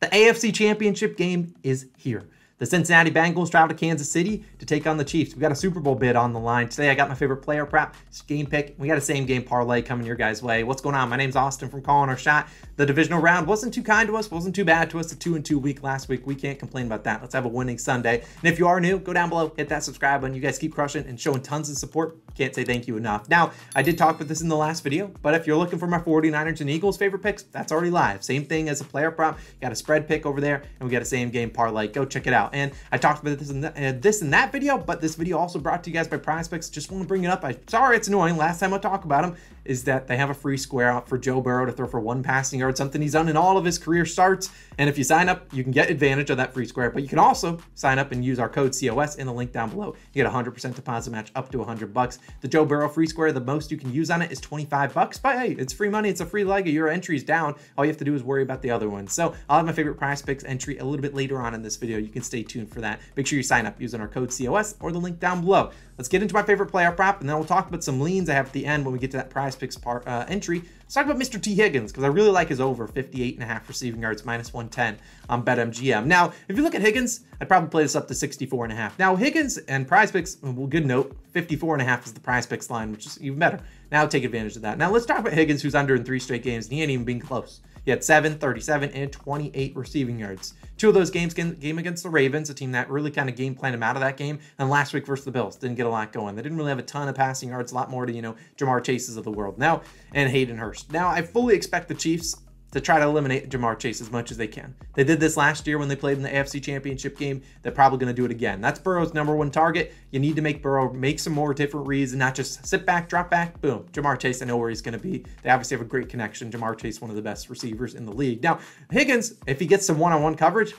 The AFC Championship game is here. The Cincinnati Bengals travel to Kansas City to take on the Chiefs. We got a Super Bowl bid on the line. Today I got my favorite player prop, game pick. We got a same game parlay coming your guys' way. What's going on? My name's Austin from Calling Our Shot. The divisional round wasn't too kind to us, wasn't too bad to us. A two and two week last week. We can't complain about that. Let's have a winning Sunday. And if you are new, go down below, hit that subscribe button. You guys keep crushing and showing tons of support. Can't say thank you enough. Now, I did talk about this in the last video, but if you're looking for my 49ers and Eagles favorite picks, that's already live. Same thing as a player prop. Got a spread pick over there, and we got a same game parlay. Go check it out. And I talked about this in, the, uh, this in that video, but this video also brought to you guys by PrizePicks. Just want to bring it up. I'm sorry it's annoying. Last time I talked about them is that they have a free square out for Joe Burrow to throw for one passing yard, something he's done in all of his career starts. And if you sign up, you can get advantage of that free square, but you can also sign up and use our code COS in the link down below. You get 100% deposit match up to 100 bucks. The Joe Burrow free square, the most you can use on it is 25 bucks, but hey, it's free money. It's a free leg. Your entry's down. All you have to do is worry about the other ones. So I'll have my favorite PrizePicks entry a little bit later on in this video. You can stay tuned for that. Make sure you sign up using our code COS or the link down below. Let's get into my favorite player prop, and then we'll talk about some leans I have at the end when we get to that PrizePicks part uh, entry. Let's talk about Mr. Tee Higgins, because I really like his over 58 and a half receiving yards, minus 110 on BetMGM. Now, if you look at Higgins, I'd probably play this up to 64 and a half. Now, Higgins and PrizePicks, well, good note, 54 and a half is the PrizePicks line, which is even better. Now take advantage of that. Now let's talk about Higgins, who's under in three straight games, and he ain't even been close. He had 7, 37, and 28 receiving yards. Two of those games game against the Ravens, a team that really kind of game planned him out of that game, and last week versus the Bills. Didn't get a lot going. They didn't really have a ton of passing yards, a lot more to, you know, Ja'Marr Chases of the world now, and Hayden Hurst. Now, I fully expect the Chiefs to try to eliminate Ja'Marr Chase as much as they can. They did this last year when they played in the AFC Championship game. They're probably going to do it again. That's Burrow's number one target. You need to make Burrow make some more different reads and not just sit back, drop back, boom. Ja'Marr Chase, I know where he's going to be. They obviously have a great connection. Ja'Marr Chase, one of the best receivers in the league. Now, Higgins, if he gets some one-on-one coverage,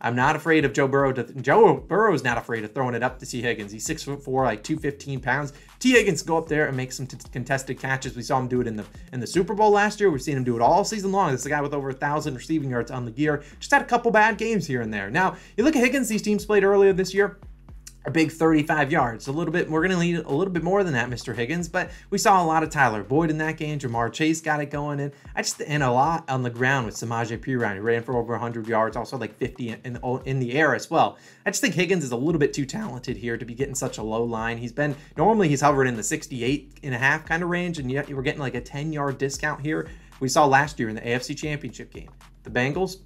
I'm not afraid of Joe Burrow. To, Joe Burrow's not afraid of throwing it up to Tee Higgins. He's six foot four, like 215 pounds. Tee Higgins go up there and make some t- contested catches. We saw him do it in the in the Super Bowl last year. We've seen him do it all season long. This is a guy with over a thousand receiving yards on the gear. Just had a couple bad games here and there. Now you look at Higgins. These teams played earlier this year a big 35 yards. A little bit, we're going to need a little bit more than that, Mr. Higgins, but we saw a lot of Tyler Boyd in that game. Ja'Marr Chase got it going, and I just, and a lot on the ground with Samaje Perine. He ran for over 100 yards, also like 50 in, in the air as well. I just think Higgins is a little bit too talented here to be getting such a low line. He's been, normally he's hovered in the 68 and a half kind of range, and yet you were getting like a 10 yard discount here. We saw last year in the AFC Championship game. The Bengals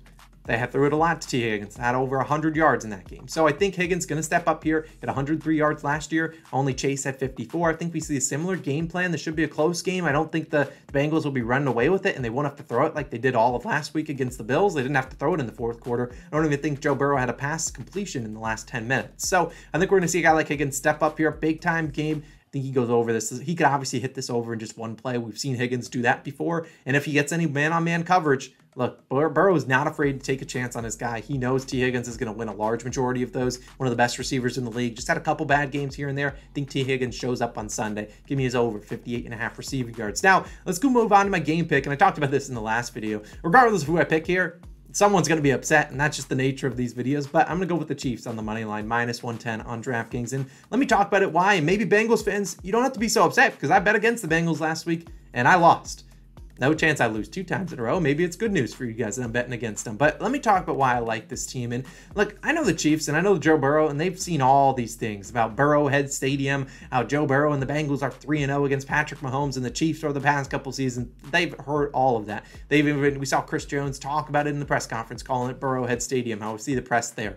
they have threw it a lot to Tee Higgins, had over 100 yards in that game. So I think Higgins going to step up here at 103 yards last year. Only Chase at 54. I think we see a similar game plan. This should be a close game. I don't think the Bengals will be running away with it, and they won't have to throw it like they did all of last week against the Bills. They didn't have to throw it in the fourth quarter. I don't even think Joe Burrow had a pass completion in the last 10 minutes. So I think we're going to see a guy like Higgins step up here, big time game. Think he goes over this. He could obviously hit this over in just one play. We've seen Higgins do that before. And if he gets any man on man coverage, look, Bur- Burrow is not afraid to take a chance on his guy. He knows Tee Higgins is going to win a large majority of those. One of the best receivers in the league. Just had a couple bad games here and there. I think Tee Higgins shows up on Sunday. Give me his over 58 and a half receiving yards. Now, let's go move on to my game pick. And I talked about this in the last video. Regardless of who I pick here, someone's going to be upset, and that's just the nature of these videos. But I'm going to go with the Chiefs on the money line, minus 110 on DraftKings. And let me talk about it why. And maybe Bengals fans, you don't have to be so upset because I bet against the Bengals last week and I lost. No chance I lose two times in a row. Maybe it's good news for you guys that I'm betting against them. But let me talk about why I like this team. And look, I know the Chiefs and I know Joe Burrow, and they've seen all these things about Burrowhead Stadium, how Joe Burrow and the Bengals are 3 0 against Patrick Mahomes and the Chiefs over the past couple seasons. They've heard all of that. They've even, we saw Chris Jones talk about it in the press conference, calling it Burrowhead Stadium, how we see the press there.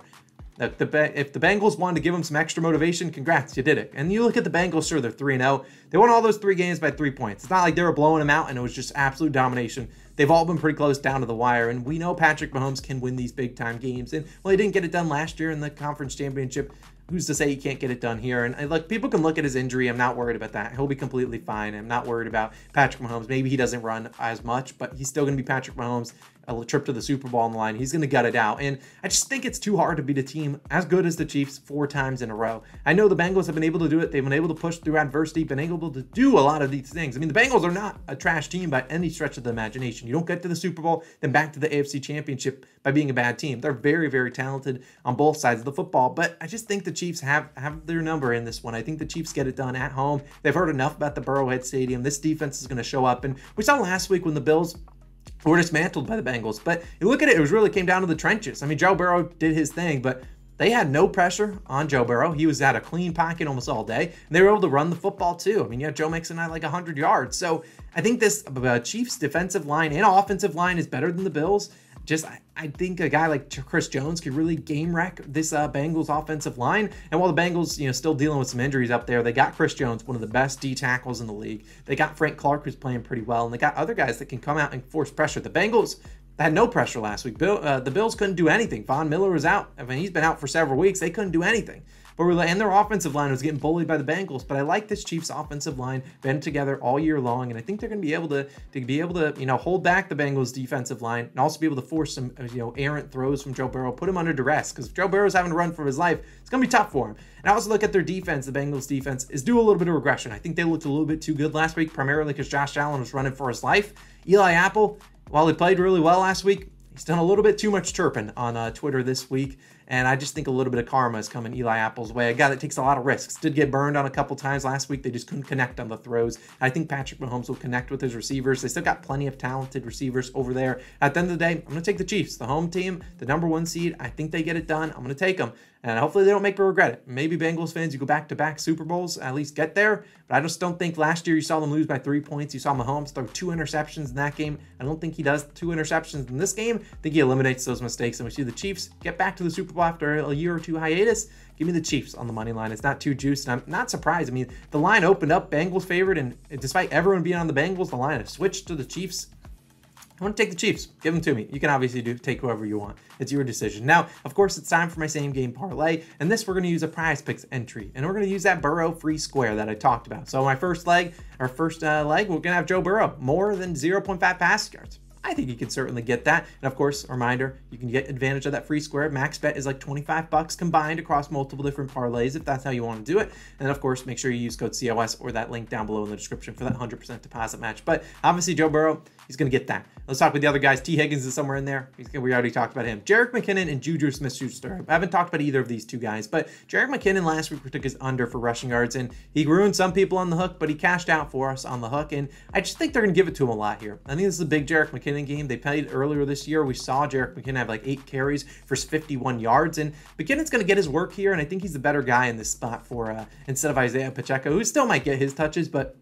If the, if the Bengals wanted to give them some extra motivation, congrats, you did it. And you look at the Bengals, sure, they're 3 0. They won all those three games by three points. It's not like they were blowing them out and it was just absolute domination. They've all been pretty close down to the wire. And we know Patrick Mahomes can win these big time games. And well, he didn't get it done last year in the conference championship. Who's to say he can't get it done here? And look, people can look at his injury. I'm not worried about that. He'll be completely fine. I'm not worried about Patrick Mahomes. Maybe he doesn't run as much, but he's still going to be Patrick Mahomes a trip to the Super Bowl on the line. He's going to gut it out. And I just think it's too hard to beat a team as good as the Chiefs four times in a row. I know the Bengals have been able to do it. They've been able to push through adversity, been able to do a lot of these things. I mean, the Bengals are not a trash team by any stretch of the imagination. You don't get to the Super Bowl, then back to the AFC Championship by being a bad team. They're very, very talented on both sides of the football. But I just think the Chiefs have, have their number in this one. I think the Chiefs get it done at home. They've heard enough about the Burrowhead Stadium. This defense is going to show up. And we saw last week when the Bills were dismantled by the Bengals. But you look at it, it was really came down to the trenches. I mean, Joe Burrow did his thing, but they had no pressure on Joe Burrow. He was at a clean pocket almost all day. And they were able to run the football too. I mean, yeah, Joe Mixon had like 100 yards. So I think this uh, Chiefs defensive line and offensive line is better than the Bills just I, think a guy like Chris Jones could really game wreck this uh, Bengals offensive line. And while the Bengals, you know, still dealing with some injuries up there, they got Chris Jones, one of the best D tackles in the league. They got Frank Clark, who's playing pretty well, and they got other guys that can come out and force pressure. The Bengals had no pressure last week. Bill, uh, the Bills couldn't do anything. Von Miller was out. I mean, he's been out for several weeks. They couldn't do anything. But we're, and their offensive line was getting bullied by the Bengals. But I like this Chiefs offensive line been together all year long, and I think they're going to be able to to be able to you know hold back the Bengals defensive line and also be able to force some you know errant throws from Joe Burrow, put him under duress because if Joe Burrow's having to run for his life, it's going to be tough for him. And I also look at their defense. The Bengals defense is due a little bit of regression. I think they looked a little bit too good last week, primarily because Josh Allen was running for his life. Eli Apple, while he played really well last week, He's done a little bit too much chirping on uh, Twitter this week, and I just think a little bit of karma is coming Eli Apple's way. A guy that takes a lot of risks. Did get burned on a couple times last week. They just couldn't connect on the throws. I think Patrick Mahomes will connect with his receivers. They still got plenty of talented receivers over there. At the end of the day, I'm going to take the Chiefs, the home team, the number one seed. I think they get it done. I'm going to take them. And hopefully they don't make me regret it. Maybe Bengals fans, you go back to back Super Bowls, at least get there. But I just don't think last year you saw them lose by three points. You saw Mahomes throw two interceptions in that game. I don't think he does two interceptions in this game. I think he eliminates those mistakes. And we see the Chiefs get back to the Super Bowl after a year or two hiatus. Give me the Chiefs on the money line. It's not too juiced, and I'm not surprised. I mean, the line opened up Bengals favored, and despite everyone being on the Bengals, the line has switched to the Chiefs. I want to take the Chiefs. Give them to me. You can obviously do take whoever you want. It's your decision. Now, of course, it's time for my same game parlay, and this we're going to use a PrizePicks entry, and we're going to use that Burrow free square that I talked about. So my first leg, our first uh, leg, we're going to have Joe Burrow more than 0.5 pass yards. I think you can certainly get that. And of course, a reminder, you can get advantage of that free square. Max bet is like 25 bucks combined across multiple different parlays if that's how you want to do it. And of course, make sure you use code COS or that link down below in the description for that 100% deposit match. But obviously, Joe Burrow, he's going to get that. Let's talk with the other guys. Tee Higgins is somewhere in there. we already talked about him. Jerick McKinnon and Juju Smith-Schuster. I haven't talked about either of these two guys, but Jerick McKinnon last week took his under for rushing yards, and he ruined some people on the hook, but he cashed out for us on the hook, and I just think they're going to give it to him a lot here. I think this is a big Jerick McKinnon game. They played earlier this year. We saw Jerick McKinnon have like eight carries for 51 yards, and McKinnon's going to get his work here, and I think he's the better guy in this spot for uh, instead of Isaiah Pacheco, who still might get his touches, but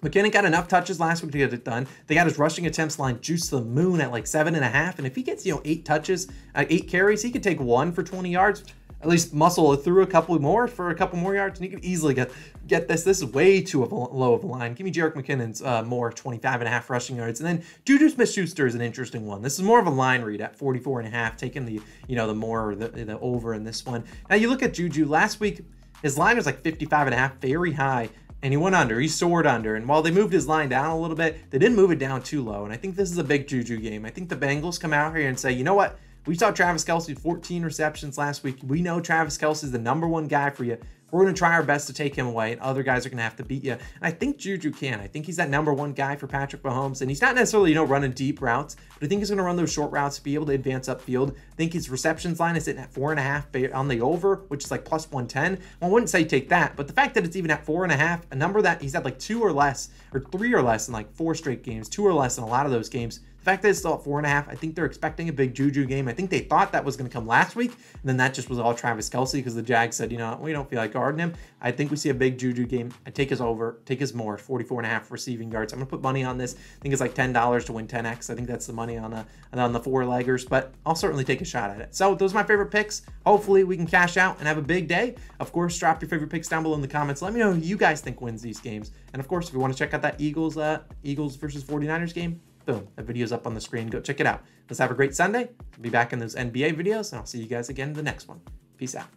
McKinnon got enough touches last week to get it done. They got his rushing attempts line juiced to the moon at like seven and a half. And if he gets, you know, eight touches, uh, eight carries, he could take one for 20 yards. At least muscle through a couple more for a couple more yards, and he could easily get get this. This is way too low of a line. Give me Jerick McKinnon's uh, more 25 and a half rushing yards. And then Juju Smith-Schuster is an interesting one. This is more of a line read at 44 and a half, taking the, you know, the more, the, the over in this one. Now you look at Juju last week, his line was like 55 and a half, very high and he went under. He soared under. And while they moved his line down a little bit, they didn't move it down too low. And I think this is a big juju game. I think the Bengals come out here and say, you know what? We saw Travis Kelce 14 receptions last week. We know Travis Kelce is the number one guy for you. We're going to try our best to take him away, and other guys are going to have to beat you. And I think Juju can. I think he's that number one guy for Patrick Mahomes, and he's not necessarily, you know, running deep routes, but I think he's going to run those short routes to be able to advance upfield. I think his receptions line is sitting at four and a half on the over, which is like plus 110. Well, I wouldn't say take that, but the fact that it's even at four and a half, a number that he's had like two or less, or three or less in like four straight games, two or less in a lot of those games, fact that it's still at four and a half, I think they're expecting a big Juju game. I think they thought that was going to come last week, and then that just was all Travis Kelce because the Jags said, you know, we don't feel like guarding him. I think we see a big Juju game. I take his over, take his more, 44 and a half receiving yards. I'm going to put money on this. I think it's like $10 to win 10x. I think that's the money on the on the four leggers, but I'll certainly take a shot at it. So those are my favorite picks. Hopefully we can cash out and have a big day. Of course, drop your favorite picks down below in the comments. Let me know who you guys think wins these games. And of course, if you want to check out that Eagles uh, Eagles versus 49ers game, boom, that video's up on the screen. Go check it out. Let's have a great Sunday. I'll be back in those NBA videos, and I'll see you guys again in the next one. Peace out.